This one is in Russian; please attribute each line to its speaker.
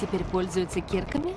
Speaker 1: теперь пользуются кирками?